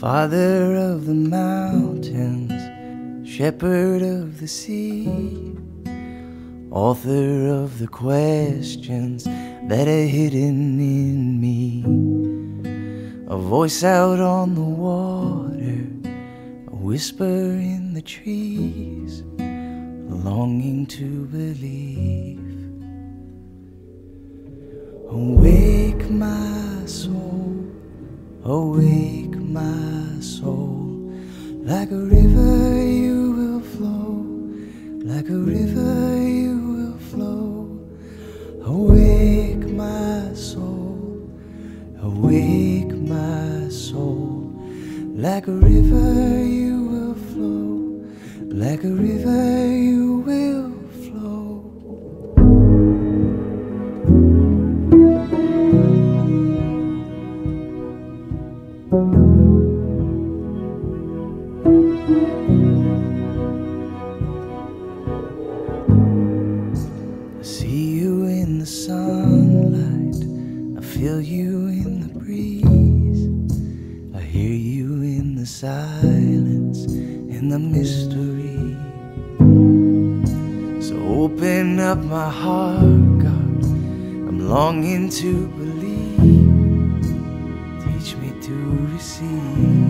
Father of the mountains, shepherd of the sea, author of the questions that are hidden in me. A voice out on the water, a whisper in the trees, longing to believe. Awake, my soul, awake, my soul. Like a river, you will flow, like a river, you will flow. Awake, my soul, awake, my soul. Like a river, you like a river, you will flow. I see you in the sunlight. I feel you in the breeze. I hear you in the silence, in the mystery. Open up my heart, God. I'm longing to believe. Teach me to receive.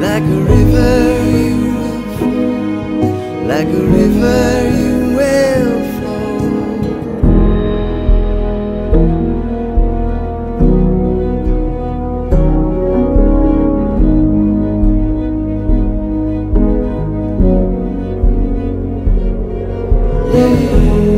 Like a river you will flow. Like a river you will flow yeah.